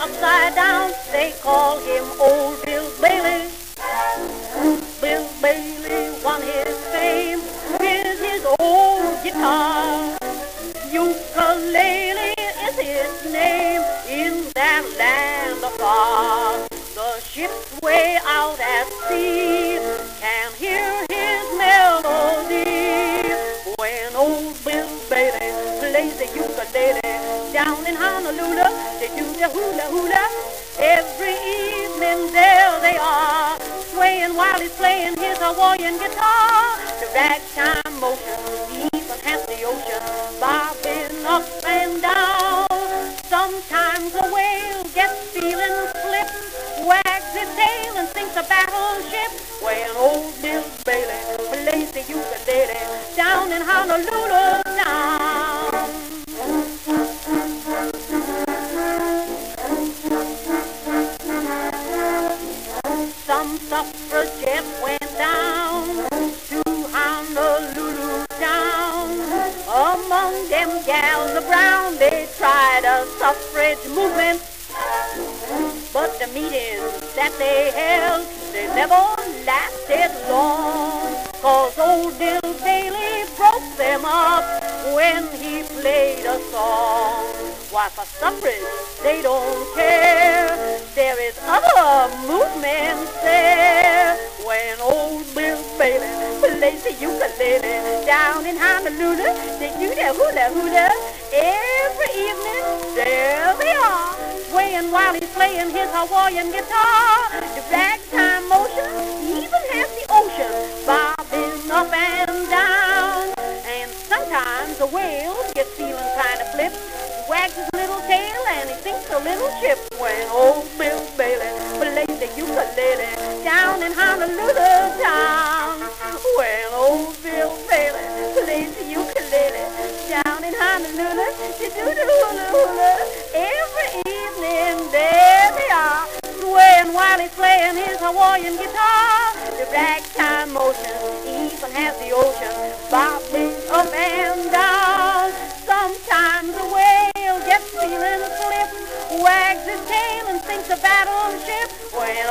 upside down. They call him old Bill Bailey. Bill Bailey won his fame with his old guitar. Ukulele is his name in that land afar. The ships way out at sea can hear his melody when old Bill Bailey down in Honolulu. They do the hula hula every evening. There they are swaying while he's playing his Hawaiian guitar. The ragtime motion, even half the ocean, bobbing up and down. Sometimes a whale gets feeling slipped, wags its tail and sinks a battleship. When old Bill Bailey plays the ukulele down in Honolulu of brown, they tried a suffrage movement. But the meetings that they held, they never lasted long. Cause old Bill Bailey broke them up when he played a song. Why, for suffrage, they don't care. There is other movements there. When old Bill Bailey plays the ukulele down in Honolulu, they do their hula hula every evening. There they are, swaying while he's playing his Hawaiian guitar. The ragtime motion even has the ocean bobbing up and down. And sometimes a whale gets feeling kind of flip, wags his little tail and he sinks a little ship when old Bill the every evening. There they are, swaying while he's playing his Hawaiian guitar. The black ragtime motion even has the ocean bobbing up and down. Sometimes a whale gets feeling slip, wags his tail and sinks a battleship. When